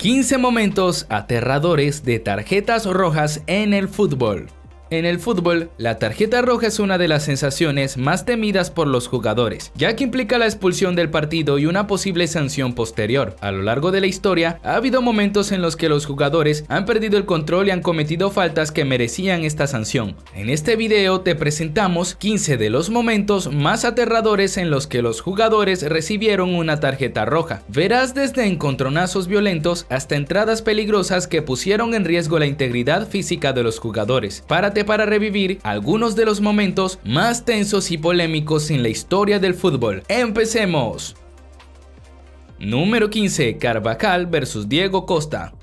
15 momentos aterradores de tarjetas rojas en el fútbol. En el fútbol, la tarjeta roja es una de las sensaciones más temidas por los jugadores, ya que implica la expulsión del partido y una posible sanción posterior. A lo largo de la historia, ha habido momentos en los que los jugadores han perdido el control y han cometido faltas que merecían esta sanción. En este video te presentamos 15 de los momentos más aterradores en los que los jugadores recibieron una tarjeta roja. Verás desde encontronazos violentos hasta entradas peligrosas que pusieron en riesgo la integridad física de los jugadores. Párate para revivir algunos de los momentos más tensos y polémicos en la historia del fútbol. ¡Empecemos! Número 15. Carvajal vs Diego Costa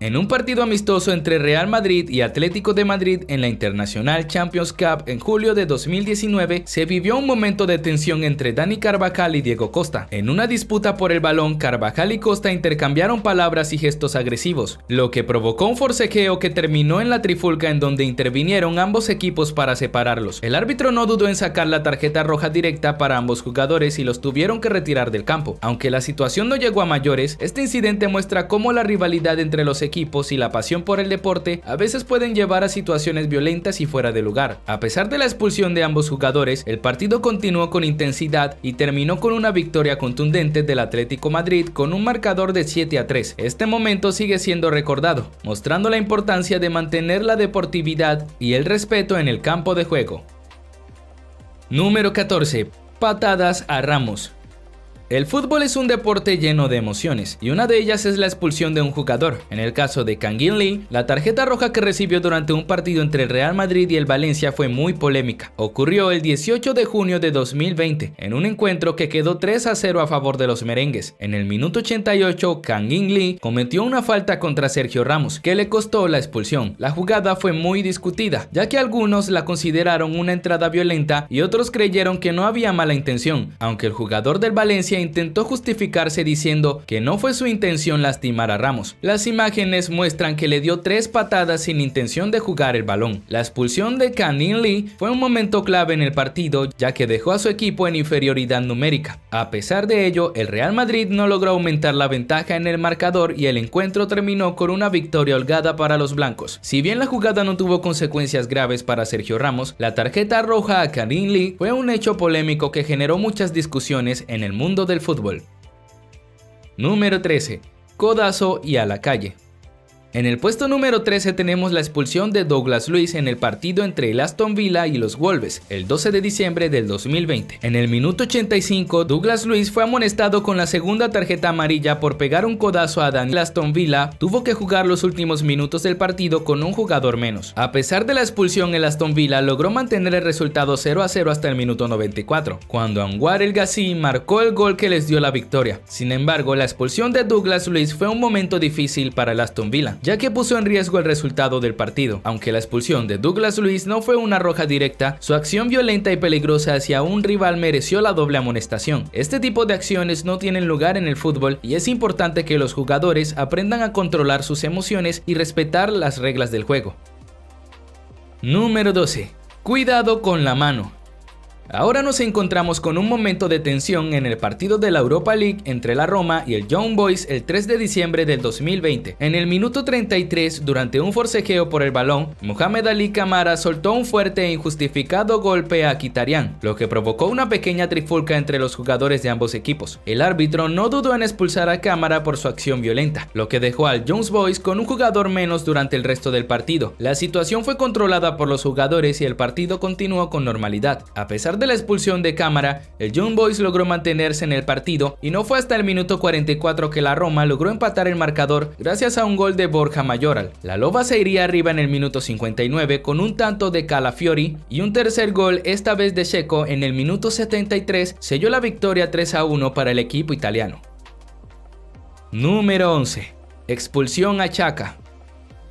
en un partido amistoso entre Real Madrid y Atlético de Madrid en la Internacional Champions Cup en julio de 2019, se vivió un momento de tensión entre Dani Carvajal y Diego Costa. En una disputa por el balón, Carvajal y Costa intercambiaron palabras y gestos agresivos, lo que provocó un forcejeo que terminó en la trifulca en donde intervinieron ambos equipos para separarlos. El árbitro no dudó en sacar la tarjeta roja directa para ambos jugadores y los tuvieron que retirar del campo. Aunque la situación no llegó a mayores, este incidente muestra cómo la rivalidad entre los equipos equipos y la pasión por el deporte a veces pueden llevar a situaciones violentas y fuera de lugar. A pesar de la expulsión de ambos jugadores, el partido continuó con intensidad y terminó con una victoria contundente del Atlético Madrid con un marcador de 7 a 3. Este momento sigue siendo recordado, mostrando la importancia de mantener la deportividad y el respeto en el campo de juego. Número 14. Patadas a Ramos. El fútbol es un deporte lleno de emociones, y una de ellas es la expulsión de un jugador. En el caso de Kangin Lee, la tarjeta roja que recibió durante un partido entre el Real Madrid y el Valencia fue muy polémica. Ocurrió el 18 de junio de 2020, en un encuentro que quedó 3 a 0 a favor de los merengues. En el minuto 88, Kangin Lee cometió una falta contra Sergio Ramos, que le costó la expulsión. La jugada fue muy discutida, ya que algunos la consideraron una entrada violenta y otros creyeron que no había mala intención, aunque el jugador del Valencia intentó justificarse diciendo que no fue su intención lastimar a Ramos. Las imágenes muestran que le dio tres patadas sin intención de jugar el balón. La expulsión de Canin Lee fue un momento clave en el partido ya que dejó a su equipo en inferioridad numérica. A pesar de ello, el Real Madrid no logró aumentar la ventaja en el marcador y el encuentro terminó con una victoria holgada para los blancos. Si bien la jugada no tuvo consecuencias graves para Sergio Ramos, la tarjeta roja a Canin Lee fue un hecho polémico que generó muchas discusiones en el mundo del fútbol. Número 13. Codazo y a la calle. En el puesto número 13 tenemos la expulsión de Douglas Luis en el partido entre el Aston Villa y los Wolves, el 12 de diciembre del 2020. En el minuto 85, Douglas Luis fue amonestado con la segunda tarjeta amarilla por pegar un codazo a Daniel Aston Villa, tuvo que jugar los últimos minutos del partido con un jugador menos. A pesar de la expulsión, el Aston Villa logró mantener el resultado 0 a 0 hasta el minuto 94, cuando Anwar El Ghazi marcó el gol que les dio la victoria. Sin embargo, la expulsión de Douglas Luis fue un momento difícil para el Aston Villa ya que puso en riesgo el resultado del partido. Aunque la expulsión de Douglas Luis no fue una roja directa, su acción violenta y peligrosa hacia un rival mereció la doble amonestación. Este tipo de acciones no tienen lugar en el fútbol y es importante que los jugadores aprendan a controlar sus emociones y respetar las reglas del juego. Número 12. Cuidado con la mano. Ahora nos encontramos con un momento de tensión en el partido de la Europa League entre la Roma y el Young Boys el 3 de diciembre del 2020. En el minuto 33, durante un forcejeo por el balón, Mohamed Ali Kamara soltó un fuerte e injustificado golpe a Kitarian, lo que provocó una pequeña trifulca entre los jugadores de ambos equipos. El árbitro no dudó en expulsar a Kamara por su acción violenta, lo que dejó al Jones Boys con un jugador menos durante el resto del partido. La situación fue controlada por los jugadores y el partido continuó con normalidad. A pesar de la expulsión de cámara, el Young Boys logró mantenerse en el partido y no fue hasta el minuto 44 que la Roma logró empatar el marcador gracias a un gol de Borja Mayoral. La Loba se iría arriba en el minuto 59 con un tanto de Calafiori y un tercer gol, esta vez de Checo, en el minuto 73 selló la victoria 3 a 1 para el equipo italiano. Número 11. Expulsión a Chaca.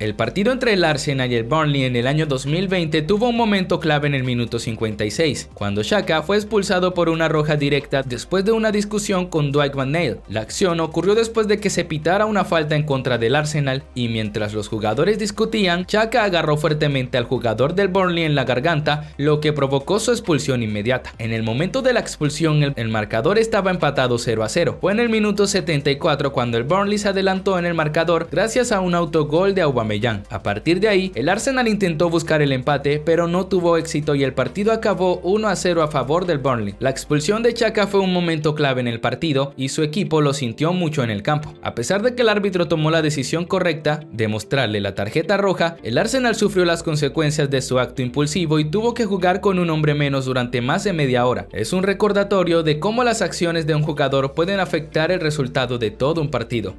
El partido entre el Arsenal y el Burnley en el año 2020 tuvo un momento clave en el minuto 56, cuando Xhaka fue expulsado por una roja directa después de una discusión con Dwight Van Nale. La acción ocurrió después de que se pitara una falta en contra del Arsenal y mientras los jugadores discutían, Xhaka agarró fuertemente al jugador del Burnley en la garganta, lo que provocó su expulsión inmediata. En el momento de la expulsión, el, el marcador estaba empatado 0 a 0. Fue en el minuto 74 cuando el Burnley se adelantó en el marcador gracias a un autogol de Aubameyang a partir de ahí, el Arsenal intentó buscar el empate, pero no tuvo éxito y el partido acabó 1 a 0 a favor del Burnley. La expulsión de Chaka fue un momento clave en el partido y su equipo lo sintió mucho en el campo. A pesar de que el árbitro tomó la decisión correcta de mostrarle la tarjeta roja, el Arsenal sufrió las consecuencias de su acto impulsivo y tuvo que jugar con un hombre menos durante más de media hora. Es un recordatorio de cómo las acciones de un jugador pueden afectar el resultado de todo un partido.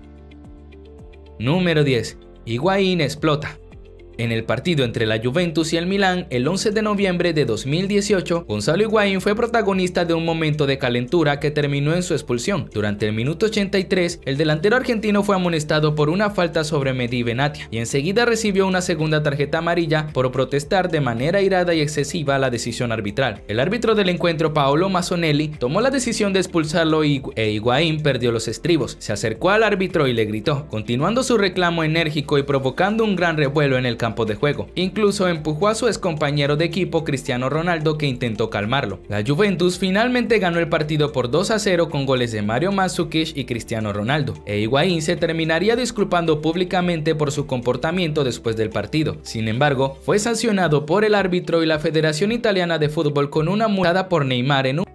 Número 10. Higuaín explota. En el partido entre la Juventus y el Milán, el 11 de noviembre de 2018, Gonzalo Higuaín fue protagonista de un momento de calentura que terminó en su expulsión. Durante el minuto 83, el delantero argentino fue amonestado por una falta sobre Medi Benatia y enseguida recibió una segunda tarjeta amarilla por protestar de manera irada y excesiva la decisión arbitral. El árbitro del encuentro, Paolo Mazzonelli, tomó la decisión de expulsarlo e Higuaín perdió los estribos. Se acercó al árbitro y le gritó, continuando su reclamo enérgico y provocando un gran revuelo en el campo de juego. Incluso empujó a su excompañero de equipo Cristiano Ronaldo que intentó calmarlo. La Juventus finalmente ganó el partido por 2 a 0 con goles de Mario Mandzukic y Cristiano Ronaldo. E Higuaín se terminaría disculpando públicamente por su comportamiento después del partido. Sin embargo, fue sancionado por el árbitro y la Federación Italiana de Fútbol con una multa por Neymar en un...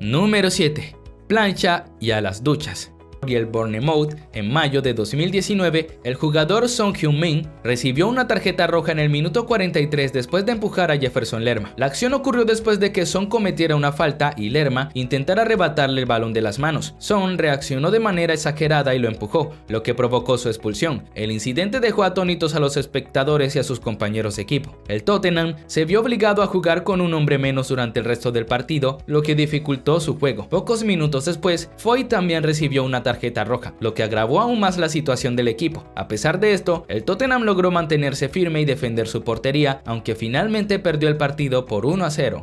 Número 7. Plancha y a las duchas y el Bournemouth, en mayo de 2019, el jugador Son Heung-min recibió una tarjeta roja en el minuto 43 después de empujar a Jefferson Lerma. La acción ocurrió después de que Son cometiera una falta y Lerma intentara arrebatarle el balón de las manos. Son reaccionó de manera exagerada y lo empujó, lo que provocó su expulsión. El incidente dejó atónitos a los espectadores y a sus compañeros de equipo. El Tottenham se vio obligado a jugar con un hombre menos durante el resto del partido, lo que dificultó su juego. Pocos minutos después, Foy también recibió una tarjeta tarjeta roja, lo que agravó aún más la situación del equipo. A pesar de esto, el Tottenham logró mantenerse firme y defender su portería, aunque finalmente perdió el partido por 1 a 0.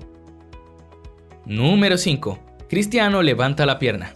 Número 5. Cristiano levanta la pierna.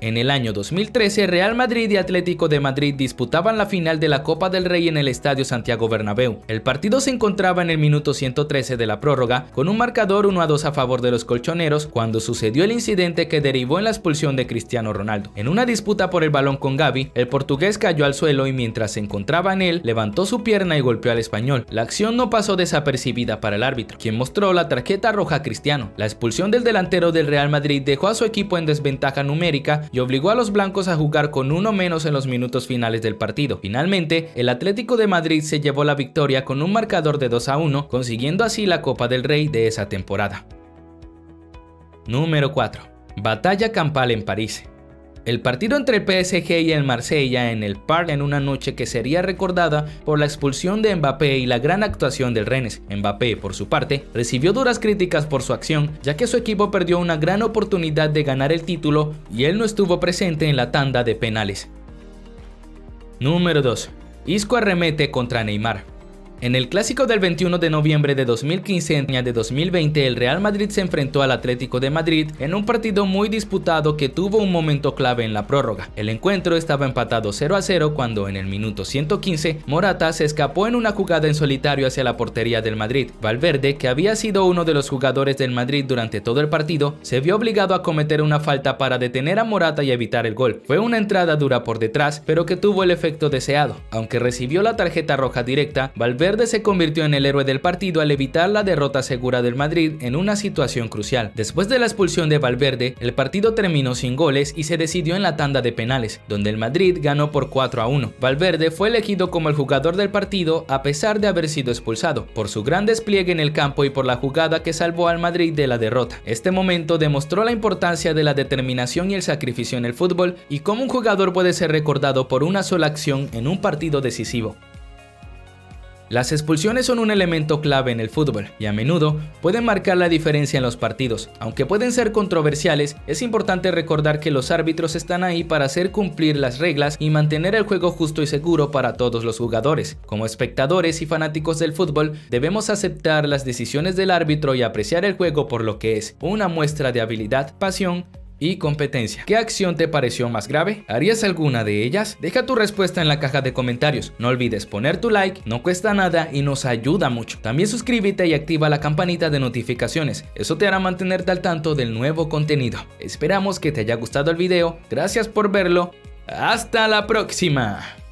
En el año 2013, Real Madrid y Atlético de Madrid disputaban la final de la Copa del Rey en el Estadio Santiago Bernabéu. El partido se encontraba en el minuto 113 de la prórroga, con un marcador 1 a 2 a favor de los colchoneros, cuando sucedió el incidente que derivó en la expulsión de Cristiano Ronaldo. En una disputa por el balón con Gaby, el portugués cayó al suelo y mientras se encontraba en él, levantó su pierna y golpeó al español. La acción no pasó desapercibida para el árbitro, quien mostró la tarjeta roja a Cristiano. La expulsión del delantero del Real Madrid dejó a su equipo en desventaja numérica y obligó a los blancos a jugar con uno menos en los minutos finales del partido. Finalmente, el Atlético de Madrid se llevó la victoria con un marcador de 2 a 1, consiguiendo así la Copa del Rey de esa temporada. Número 4. Batalla campal en París. El partido entre el PSG y el Marsella en el Parc en una noche que sería recordada por la expulsión de Mbappé y la gran actuación del Rennes. Mbappé, por su parte, recibió duras críticas por su acción, ya que su equipo perdió una gran oportunidad de ganar el título y él no estuvo presente en la tanda de penales. Número 2. Isco arremete contra Neymar. En el clásico del 21 de noviembre de 2015 en de 2020, el Real Madrid se enfrentó al Atlético de Madrid en un partido muy disputado que tuvo un momento clave en la prórroga. El encuentro estaba empatado 0 a 0 cuando en el minuto 115 Morata se escapó en una jugada en solitario hacia la portería del Madrid. Valverde, que había sido uno de los jugadores del Madrid durante todo el partido, se vio obligado a cometer una falta para detener a Morata y evitar el gol. Fue una entrada dura por detrás, pero que tuvo el efecto deseado. Aunque recibió la tarjeta roja directa, Valverde Verde se convirtió en el héroe del partido al evitar la derrota segura del Madrid en una situación crucial. Después de la expulsión de Valverde, el partido terminó sin goles y se decidió en la tanda de penales, donde el Madrid ganó por 4 a 1. Valverde fue elegido como el jugador del partido a pesar de haber sido expulsado, por su gran despliegue en el campo y por la jugada que salvó al Madrid de la derrota. Este momento demostró la importancia de la determinación y el sacrificio en el fútbol y cómo un jugador puede ser recordado por una sola acción en un partido decisivo. Las expulsiones son un elemento clave en el fútbol y a menudo pueden marcar la diferencia en los partidos. Aunque pueden ser controversiales, es importante recordar que los árbitros están ahí para hacer cumplir las reglas y mantener el juego justo y seguro para todos los jugadores. Como espectadores y fanáticos del fútbol, debemos aceptar las decisiones del árbitro y apreciar el juego por lo que es, una muestra de habilidad, pasión y competencia. ¿Qué acción te pareció más grave? ¿Harías alguna de ellas? Deja tu respuesta en la caja de comentarios. No olvides poner tu like, no cuesta nada y nos ayuda mucho. También suscríbete y activa la campanita de notificaciones. Eso te hará mantenerte al tanto del nuevo contenido. Esperamos que te haya gustado el video. Gracias por verlo. Hasta la próxima.